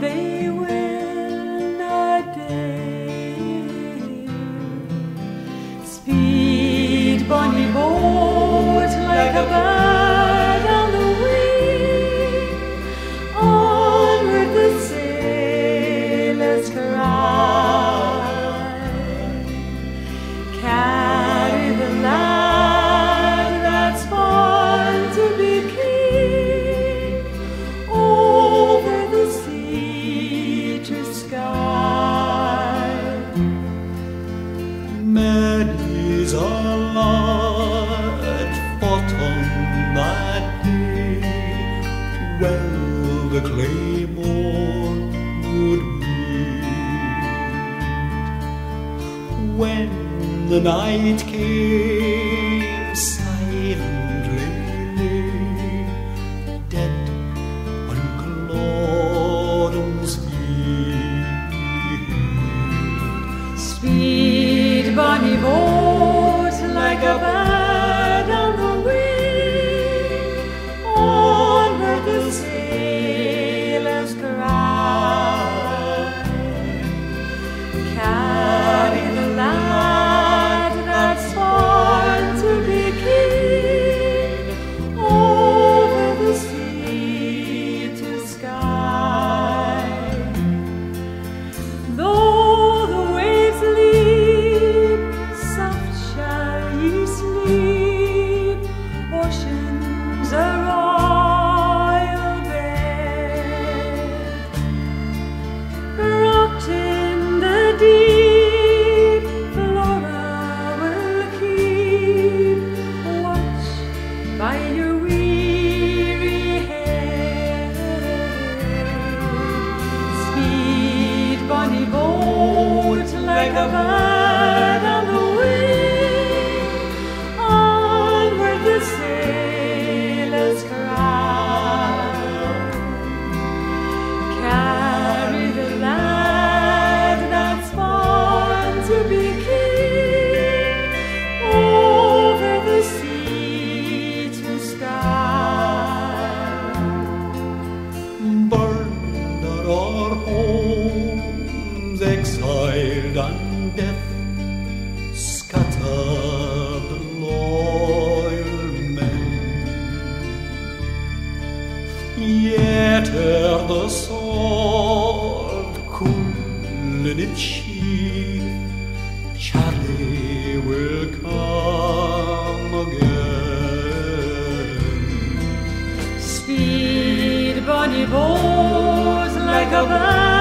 they Many's a lot fought on that day. Well, the claymore would meet when the night came. bonnie bows like a bird.